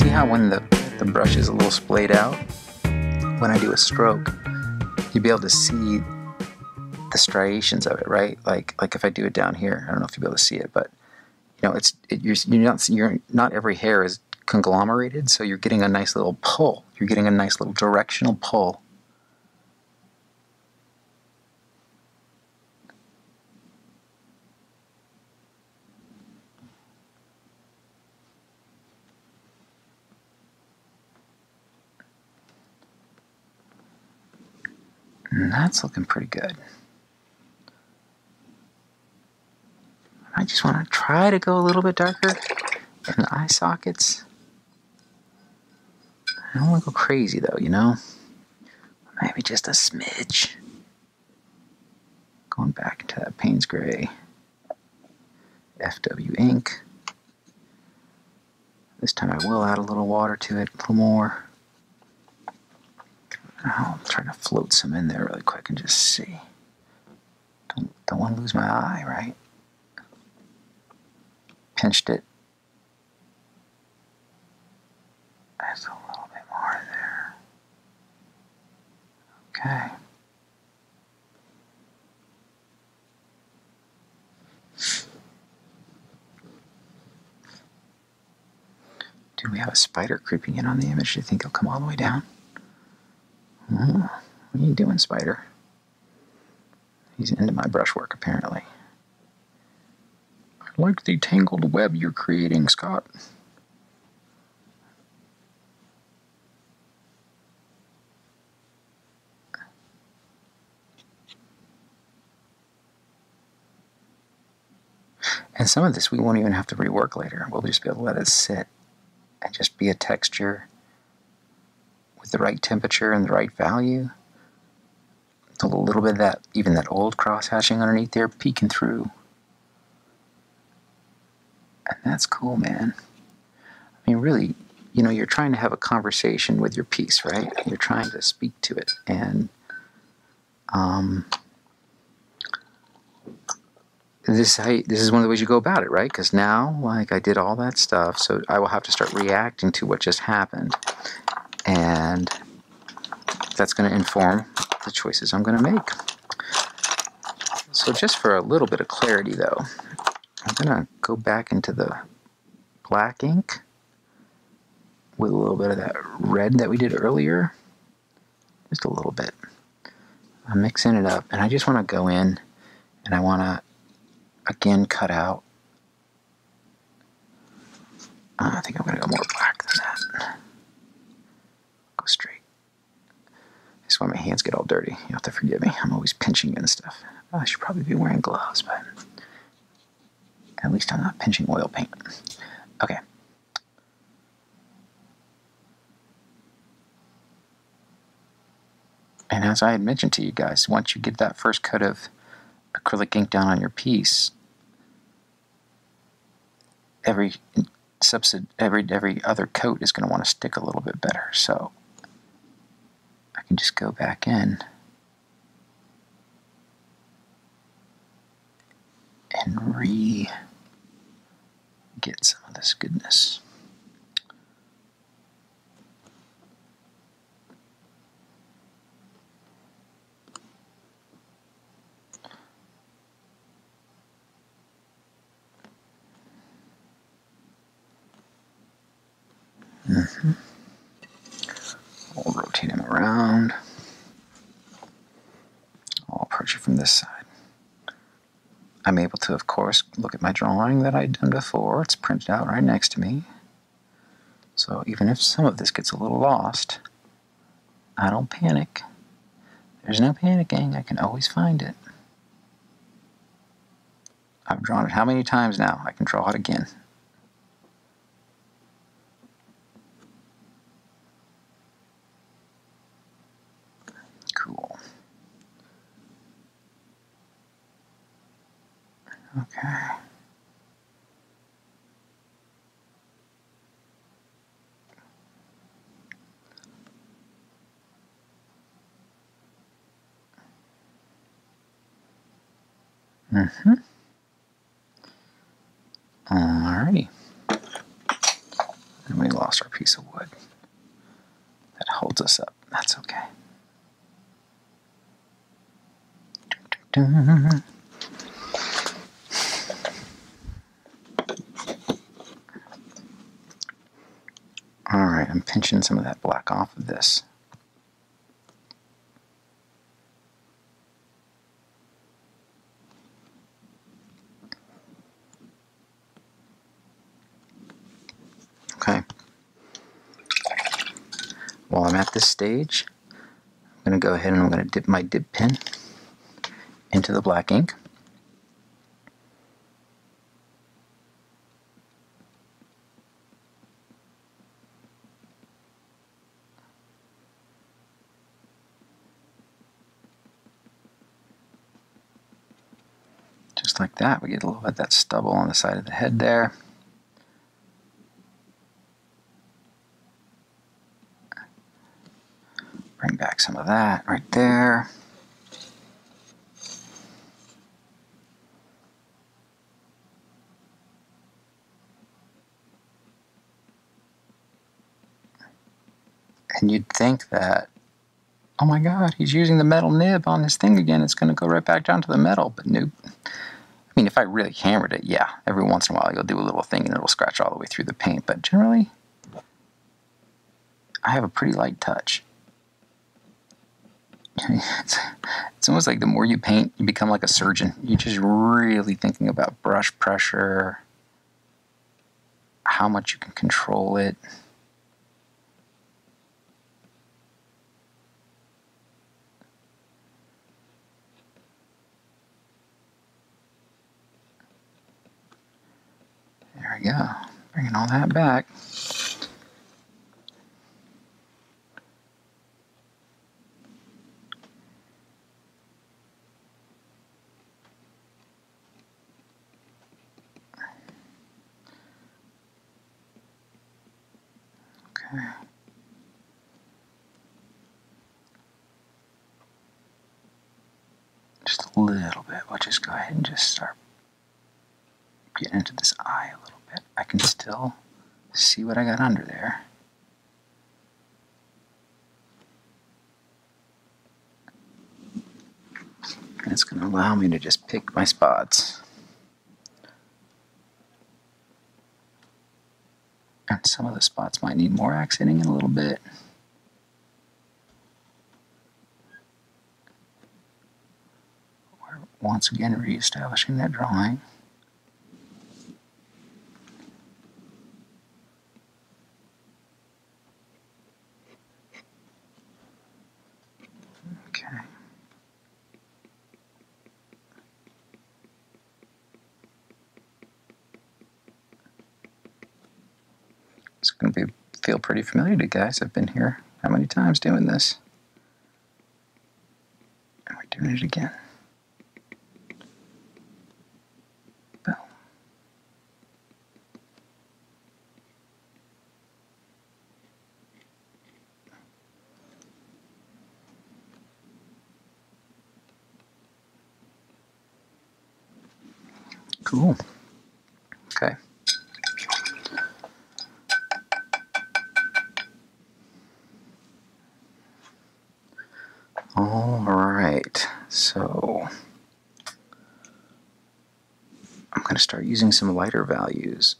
See how when the, the brush is a little splayed out, when I do a stroke, you'd be able to see the striations of it, right? Like like if I do it down here, I don't know if you'll be able to see it, but you know, it's it, you're, you're not you're not every hair is conglomerated, so you're getting a nice little pull. You're getting a nice little directional pull. And that's looking pretty good. I just want to try to go a little bit darker in the eye sockets. I don't want to go crazy though, you know? Maybe just a smidge. Going back to that Payne's Gray. FW ink. This time I will add a little water to it, a little more. Oh, I'll trying to float some in there really quick and just see. Don't, don't want to lose my eye, right? Pinched it. There's a little bit more there. Okay. Do we have a spider creeping in on the image? Do you think he'll come all the way down? What are you doing, spider? He's into my brushwork, apparently. I like the tangled web you're creating, Scott. And some of this we won't even have to rework later. We'll just be able to let it sit and just be a texture with the right temperature and the right value. A little bit of that, even that old cross hatching underneath there peeking through. And that's cool, man. I mean, really, you know, you're trying to have a conversation with your piece, right? You're trying to speak to it. And um, this, I, this is one of the ways you go about it, right? Because now, like, I did all that stuff, so I will have to start reacting to what just happened. And that's going to inform the choices I'm going to make. So just for a little bit of clarity, though, I'm going to go back into the black ink with a little bit of that red that we did earlier. Just a little bit. I'm mixing it up, and I just want to go in and I want to again cut out. Uh, I think I'm going to go more black than that. Go straight. That's why my hands get all dirty. You have to forgive me. I'm always pinching and stuff. Oh, I should probably be wearing gloves, but at least I'm not pinching oil paint. Okay. And as I had mentioned to you guys, once you get that first coat of acrylic ink down on your piece, every every every other coat is going to want to stick a little bit better. So I can just go back in and re get some of this goodness. Mm-hmm. I'll rotate him around. I'll approach it from this side. I'm able to, of course, look at my drawing that I'd done before. It's printed out right next to me. So even if some of this gets a little lost, I don't panic. There's no panicking. I can always find it. I've drawn it how many times now? I can draw it again. Cool. Okay. Mm-hmm. Alrighty. And we lost our piece of wood that holds us up. That's okay. All right, I'm pinching some of that black off of this. Okay. While I'm at this stage, I'm going to go ahead and I'm going to dip my dip pen into the black ink. Just like that, we get a little bit of that stubble on the side of the head there. Bring back some of that right there. And you'd think that, oh my god, he's using the metal nib on this thing again. It's going to go right back down to the metal. But nope. Mean, if I really hammered it, yeah, every once in a while you'll do a little thing and it'll scratch all the way through the paint. But generally, I have a pretty light touch. It's, it's almost like the more you paint, you become like a surgeon. You're just really thinking about brush pressure, how much you can control it. There we go. Bringing all that back. Okay. Just a little bit. We'll just go ahead and just start getting into this eye a little bit. I can still see what I got under there. And it's going to allow me to just pick my spots. And some of the spots might need more accenting in a little bit. We're once again re-establishing that drawing. Okay. It's going to be feel pretty familiar to guys. I've been here how many times doing this? And we're doing it again. Boom. Cool. Okay. All right, so I'm going to start using some lighter values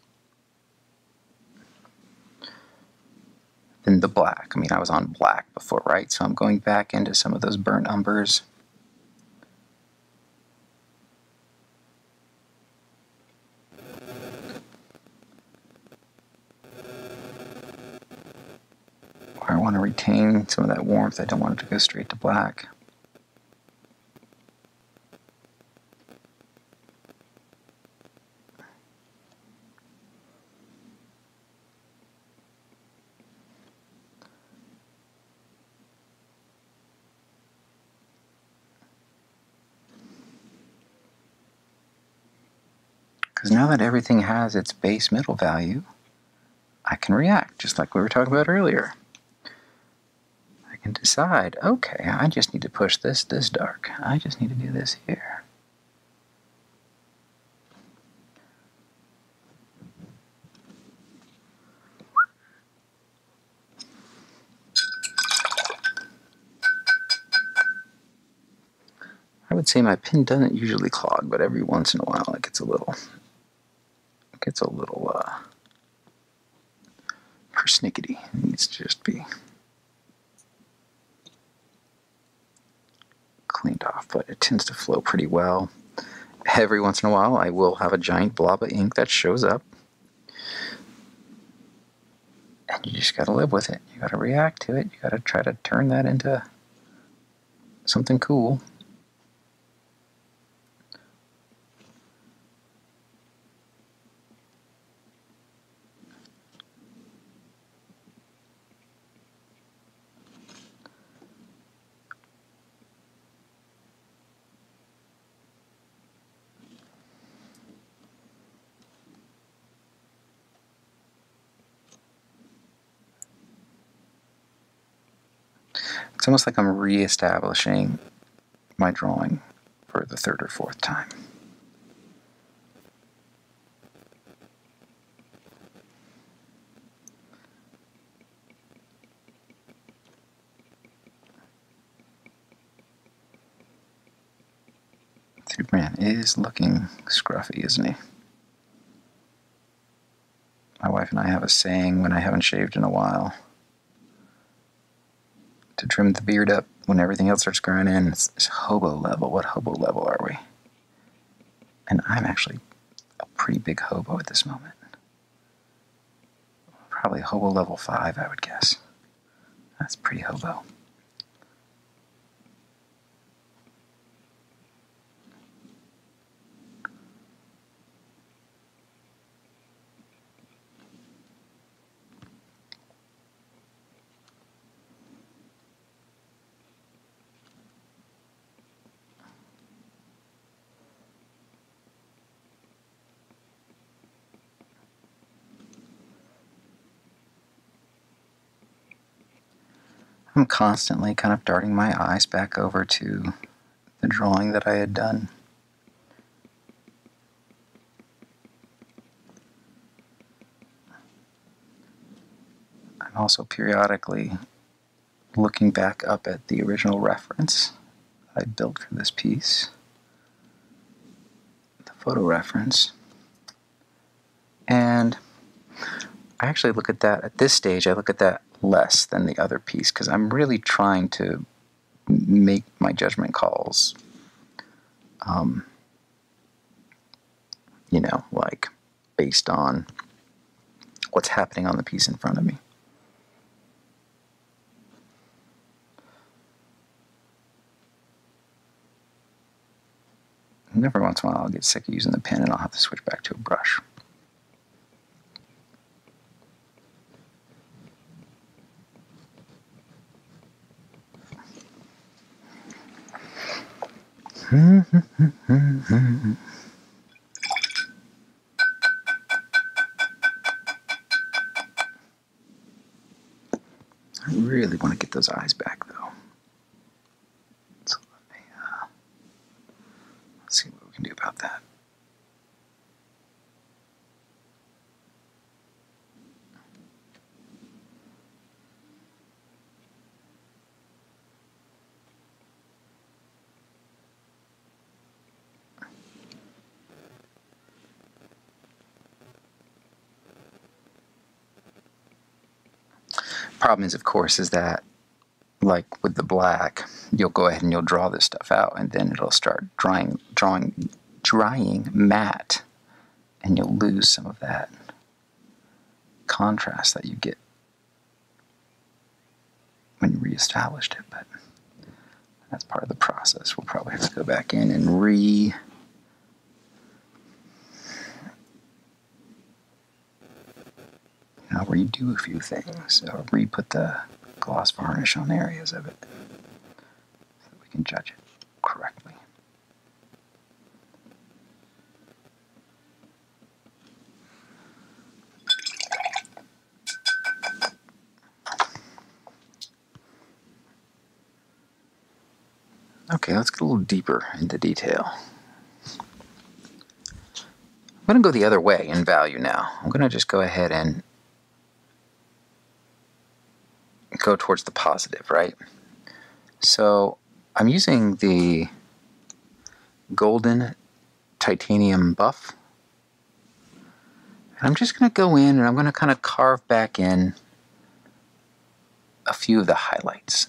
than the black. I mean, I was on black before, right? So I'm going back into some of those burnt umbers. I want to retain some of that warmth. I don't want it to go straight to black. Because now that everything has its base middle value, I can react, just like we were talking about earlier and decide, okay, I just need to push this this dark. I just need to do this here. I would say my pin doesn't usually clog, but every once in a while it gets a little, it gets a little, uh, persnickety. It needs to just be cleaned off, but it tends to flow pretty well. Every once in a while, I will have a giant blob of ink that shows up. And you just got to live with it. You got to react to it. You got to try to turn that into something cool. It's almost like I'm re-establishing my drawing for the third or fourth time. Superman is looking scruffy, isn't he? My wife and I have a saying when I haven't shaved in a while to trim the beard up when everything else starts growing in. It's, it's hobo level. What hobo level are we? And I'm actually a pretty big hobo at this moment. Probably hobo level 5, I would guess. That's pretty hobo. I'm constantly kind of darting my eyes back over to the drawing that I had done. I'm also periodically looking back up at the original reference I built for this piece, the photo reference. And I actually look at that at this stage, I look at that less than the other piece because I'm really trying to make my judgment calls. Um, you know, like based on what's happening on the piece in front of me. And every once in a while, I'll get sick of using the pen and I'll have to switch back to a brush. I really want to get those eyes back though. So let me uh, let's see what we can do about that. Problem is, of course, is that like with the black, you'll go ahead and you'll draw this stuff out, and then it'll start drying, drawing, drying matte, and you'll lose some of that contrast that you get when you reestablished it. But that's part of the process. We'll probably have to go back in and re I'll redo a few things. Mm-hmm. I'll re-put the gloss varnish on areas of it so that we can judge it correctly. Okay, let's get a little deeper into detail. I'm going to go the other way in value now. I'm going to just go ahead and go towards the positive, right? So I'm using the golden titanium buff. And I'm just going to go in and I'm going to kind of carve back in a few of the highlights.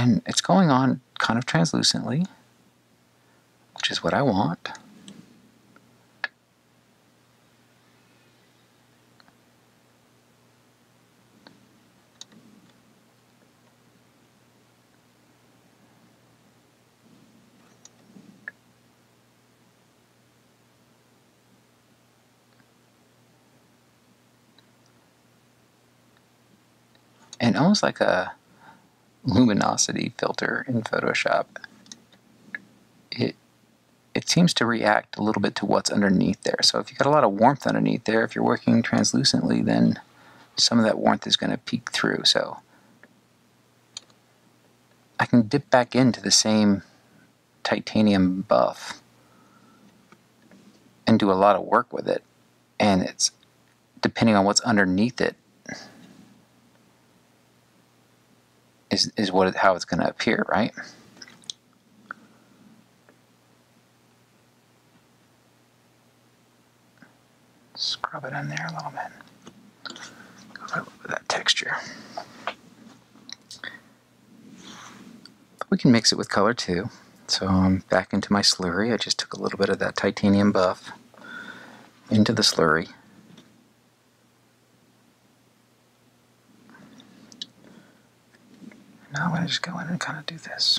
And it's going on kind of translucently, which is what I want. and almost like a luminosity filter in Photoshop, it it seems to react a little bit to what's underneath there. So if you've got a lot of warmth underneath there, if you're working translucently, then some of that warmth is going to peek through. So I can dip back into the same titanium buff and do a lot of work with it. And it's depending on what's underneath it, is, is what how it's going to appear, right? Scrub it in there a little bit. Go right over that texture. we can mix it with color too. So I'm back into my slurry. I just took a little bit of that titanium buff into the slurry. Now I'm going to just go in and kind of do this.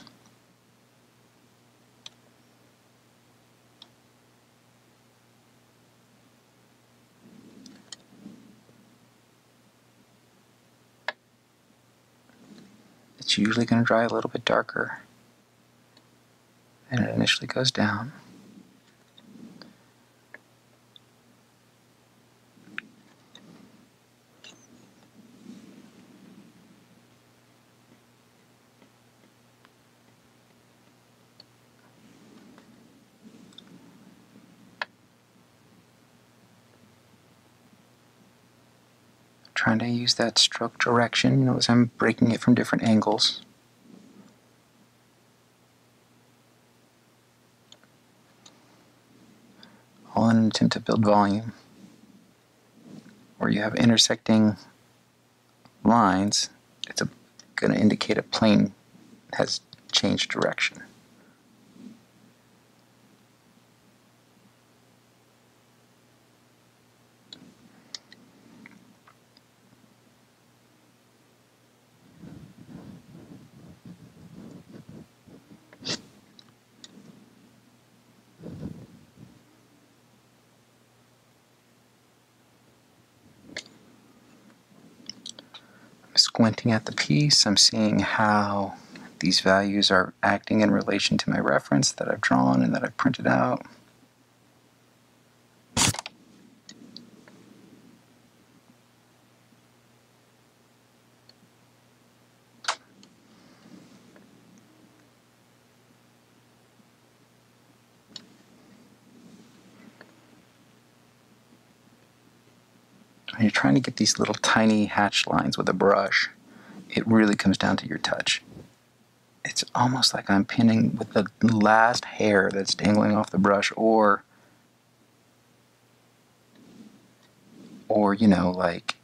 It's usually going to dry a little bit darker and it initially goes down. trying to use that stroke direction, you as I'm breaking it from different angles. All in an attempt to build volume. Where you have intersecting lines, it's going to indicate a plane has changed direction. Squinting at the piece, I'm seeing how these values are acting in relation to my reference that I've drawn and that I've printed out. when you're trying to get these little tiny hatch lines with a brush, it really comes down to your touch. It's almost like I'm pinning with the last hair that's dangling off the brush or or you know like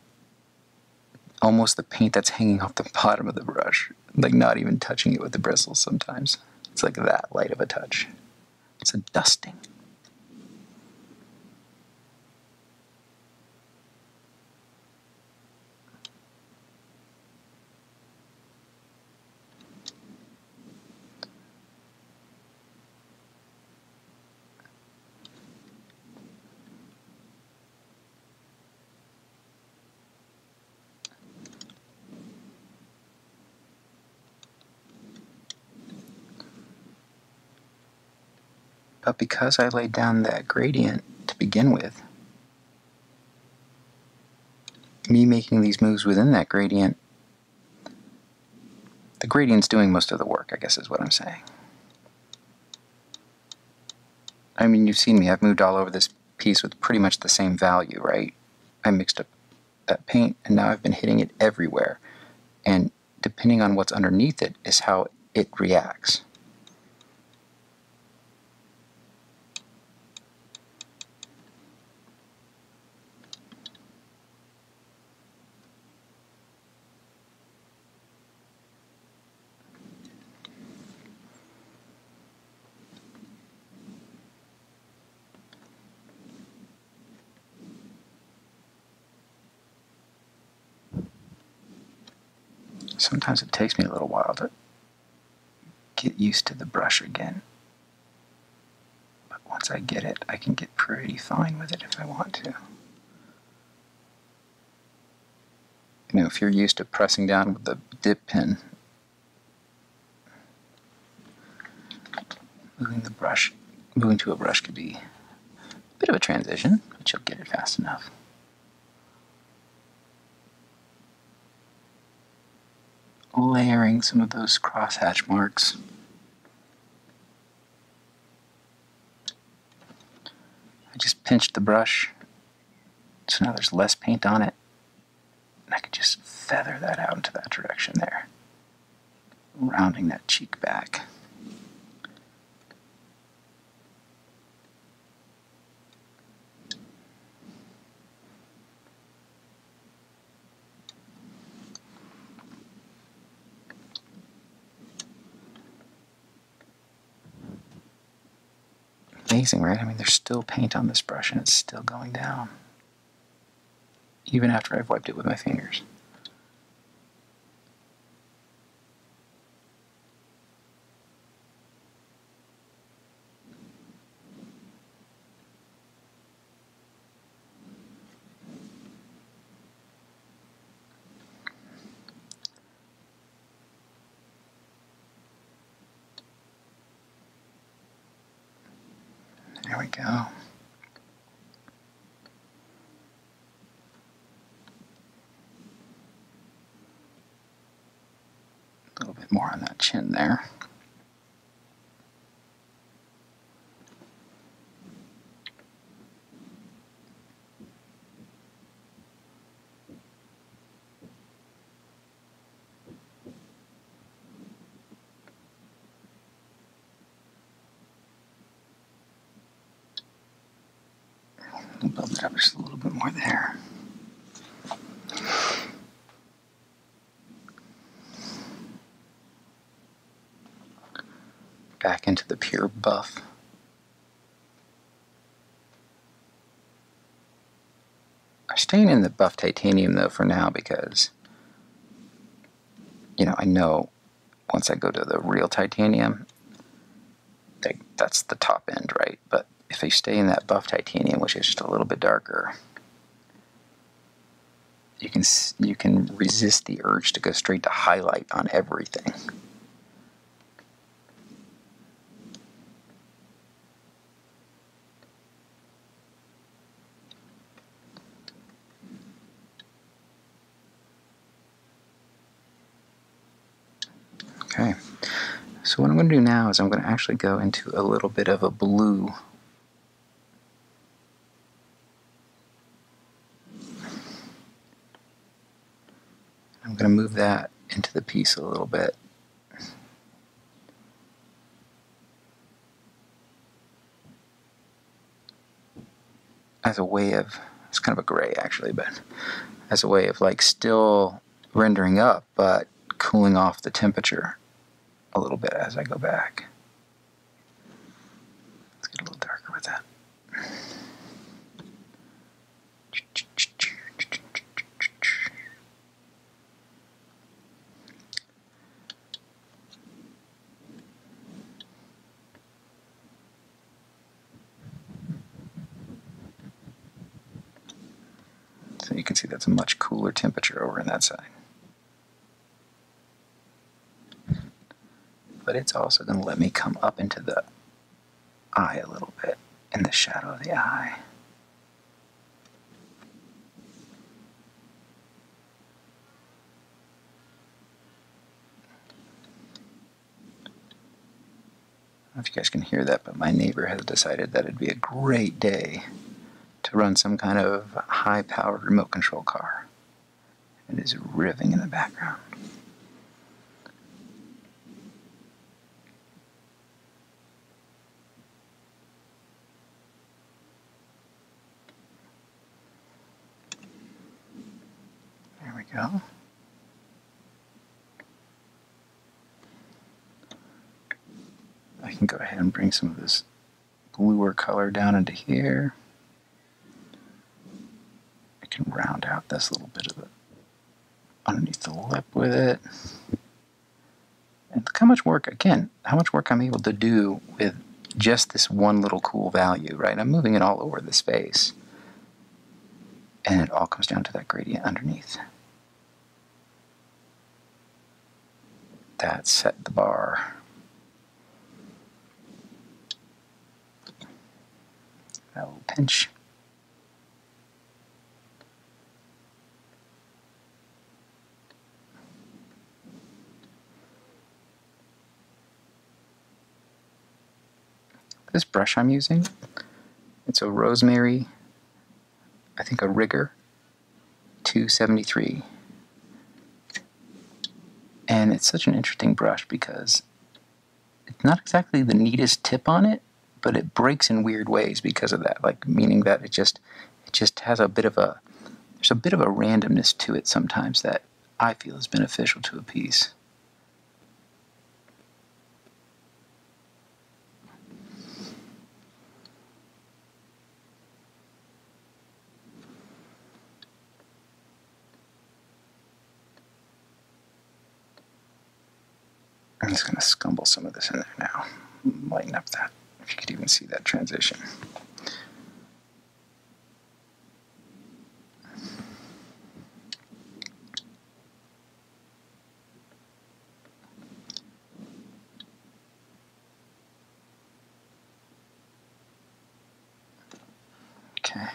almost the paint that's hanging off the bottom of the brush like not even touching it with the bristles sometimes. It's like that light of a touch. It's a dusting But because I laid down that gradient to begin with, me making these moves within that gradient, the gradient's doing most of the work, I guess is what I'm saying. I mean, you've seen me. I've moved all over this piece with pretty much the same value, right? I mixed up that paint, and now I've been hitting it everywhere. And depending on what's underneath it is how it reacts. Sometimes it takes me a little while to get used to the brush again. But once I get it, I can get pretty fine with it if I want to. You know, if you're used to pressing down with the dip pen, moving the brush, moving to a brush could be a bit of a transition, but you'll get it fast enough. Layering some of those crosshatch marks. I just pinched the brush so now there's less paint on it. And I can just feather that out into that direction there, rounding that cheek back. Amazing, right? I mean, there's still paint on this brush and it's still going down. Even after I've wiped it with my fingers. There we go. A little bit more on that chin there. We'll build it just a little bit more there. Back into the pure buff. I'm staying in the buff titanium though for now because, you know, I know once I go to the real titanium, that's the top end, right? But if they stay in that buff titanium, which is just a little bit darker, you can you can resist the urge to go straight to highlight on everything. Okay, so what I'm going to do now is I'm going to actually go into a little bit of a blue going to move that into the piece a little bit. As a way of, it's kind of a gray actually, but as a way of like still rendering up, but cooling off the temperature a little bit as I go back. Let's get a little darker with that. So you can see that's a much cooler temperature over in that side. But it's also going to let me come up into the eye a little bit, in the shadow of the eye. know if you guys can hear that, but my neighbor has decided that it'd be a great day to run some kind of high powered remote control car. It is riving in the background. There we go. I can go ahead and bring some of this bluer color down into here. Can round out this little bit of it underneath the lip with it. And look how much work, again, how much work I'm able to do with just this one little cool value, right? I'm moving it all over the space. And it all comes down to that gradient underneath. That set the bar. That little pinch. This brush I'm using, it's a Rosemary, I think a Rigger 273. And it's such an interesting brush because it's not exactly the neatest tip on it, but it breaks in weird ways because of that. Like meaning that it just it just has a bit of a there's a bit of a randomness to it sometimes that I feel is beneficial to a piece. I'm just going to scumble some of this in there now. Lighten up that, if you could even see that transition. Okay.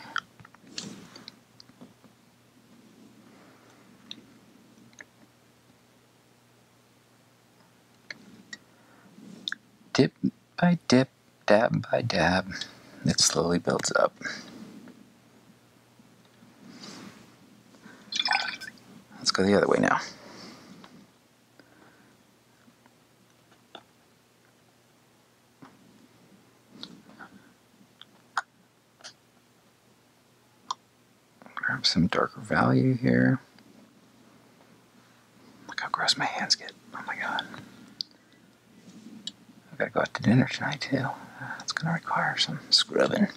Dip by dip, by dab, it slowly builds up. Let's go the other way now. Grab some darker value here. Look how gross my hands get. Oh my god. I've got to go out to dinner tonight too. It's going to require some scrubbing.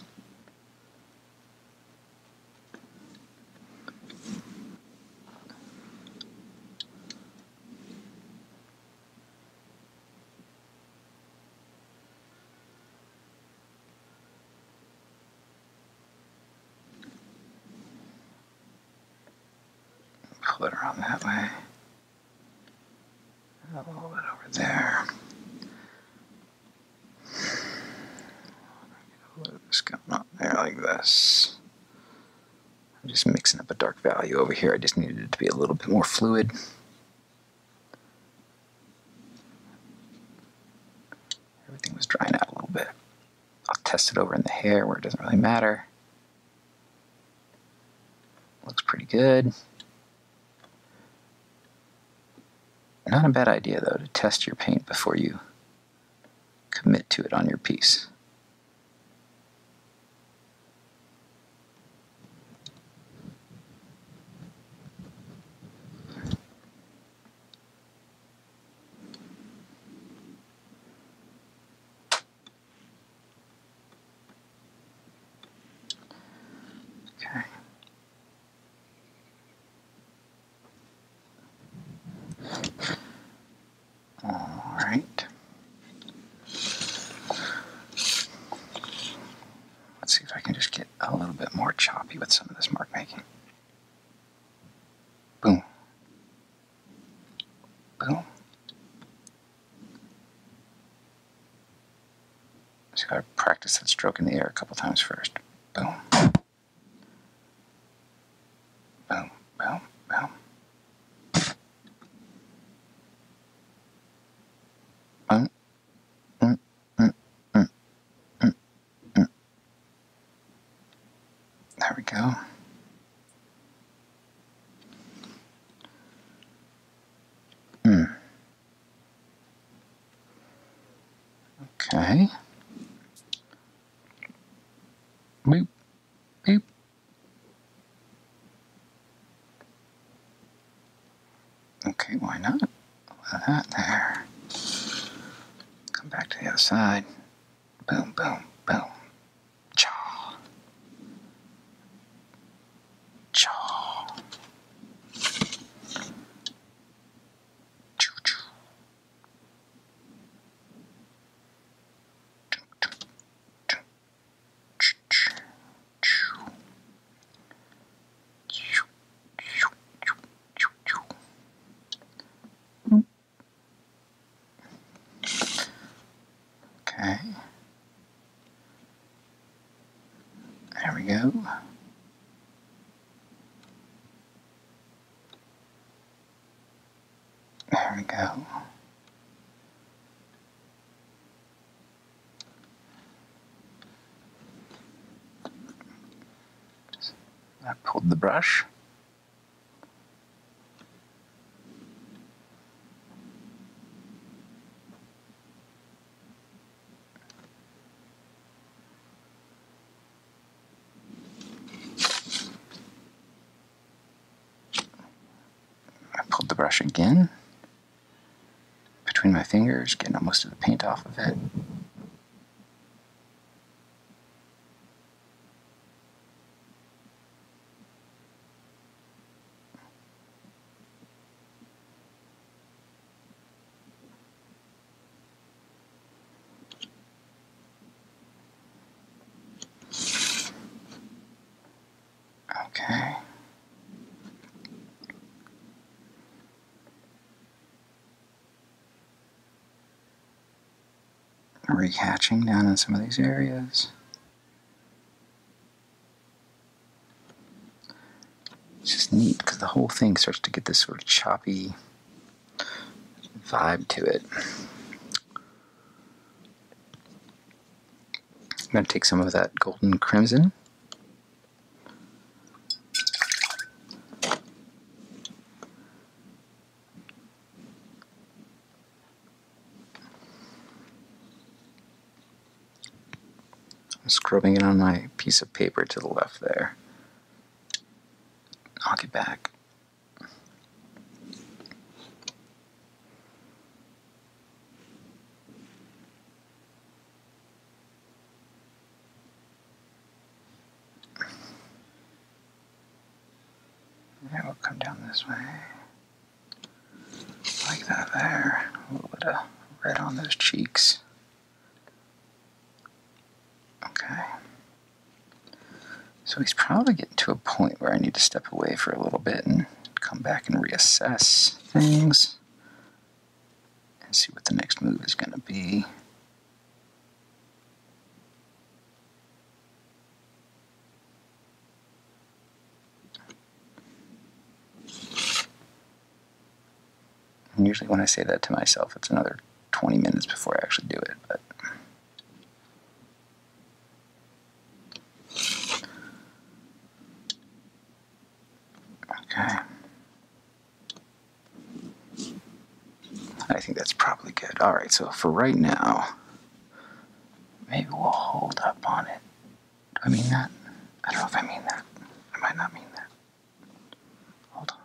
Pull it around that way. A little bit over there. This going on there like this. I'm just mixing up a dark value over here. I just needed it to be a little bit more fluid. Everything was drying out a little bit. I'll test it over in the hair where it doesn't really matter. Looks pretty good. Not a bad idea though to test your paint before you commit to it on your piece. Okay. All right. Let's see if I can just get a little bit more choppy with some of this mark making. Boom. Boom. Just gotta practice that stroke in the air a couple times first. Boom. Boom, boom, boom. Boom, mm, mm, There we go. Hmm. Okay. Boop. Boop. Okay, why not? Let that there. Come back to the other side. We go. There we go. I pulled the brush. I pulled the brush again between my fingers, getting most of the paint off of it. Okay. Rehatching down in some of these areas. It's just neat because the whole thing starts to get this sort of choppy vibe to it. I'm going to take some of that golden crimson. I'm scrubbing it on my piece of paper to the left there. Knock it back. Yeah, we'll come down this way. Like that there. A little bit of red on those cheeks. Okay. So he's probably getting to a point where I need to step away for a little bit and come back and reassess things and see what the next move is going to be. And usually, when I say that to myself, it's another 20 minutes before I actually do it. But okay, I think that's probably good. All right, so for right now, maybe we'll hold up on it. I mean that? I don't know if I mean that. I might not mean that. Hold on.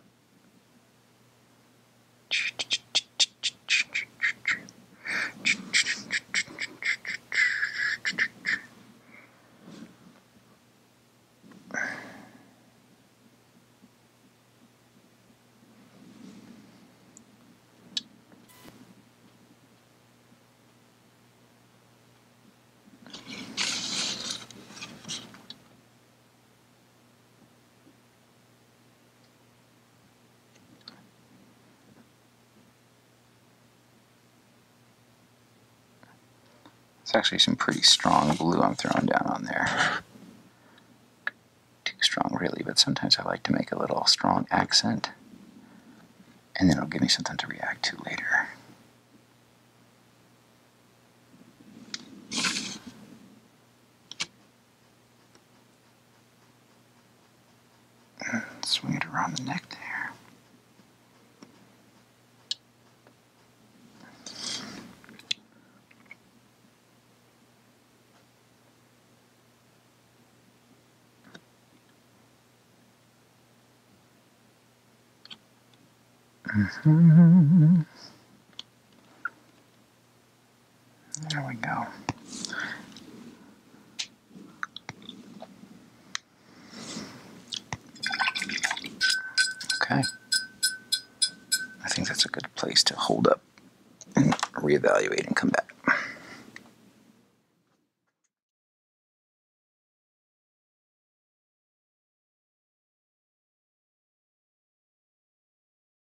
It's actually some pretty strong blue I'm throwing down on there. Too strong, really, but sometimes I like to make a little strong accent, and then it'll give me something to react to later. Swing it around the neck there. We go. Okay. I think that's a good place to hold up and reevaluate and come back.